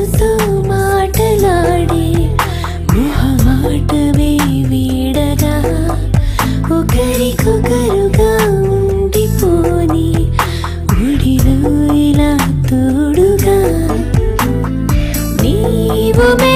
మనసుతో మాటలాడి మొహమాటమే వీడగా. ఒకరికొకరుగా ఉండిపోని గుడిలో ఇలా తోడుగా. నీవు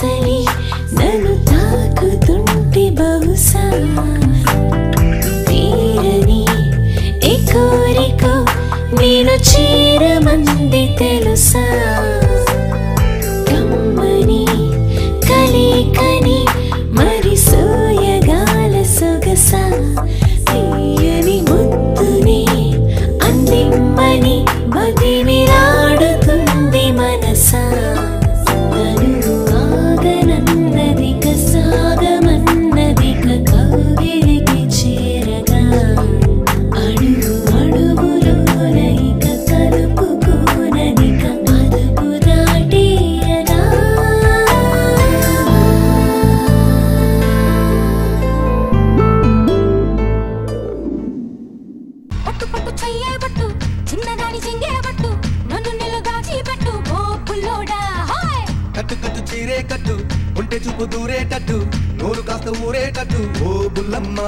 వాసని నన్ను తాకుతుంటే బహుశా తీరని ఈ కోరిక నేను చీరమంది తెలుసా? కట్టు ఉంటే చూపు దూరేటట్టు నోరు కాస్త ఊరేటట్టు ఓ బుల్లమ్మ.